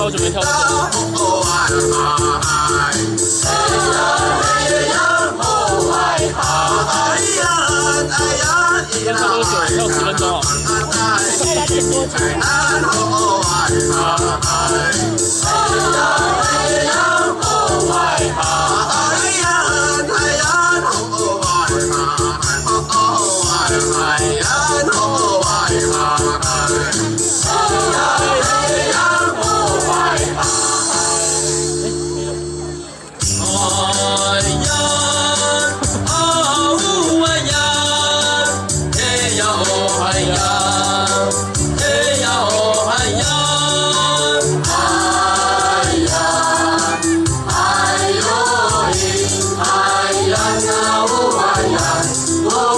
我准备跳舞。要跳多久？跳十分钟哦。oh.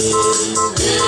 不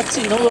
以为他